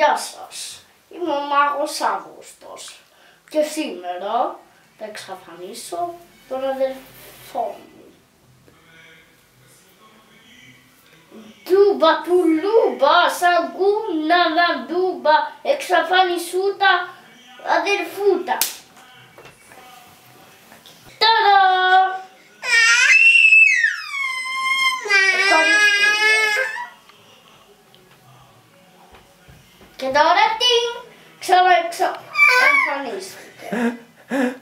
Γεια σας, είμαι ο Μάγος Αύγουστος και σήμερα θα εξαφανίσω τον αδερφό μου. Ντούμπα τουλούμπα, σαγκούνα λαντούμπα, εξαφανισούτα αδερφούτα. Get all that thing. I'm funny.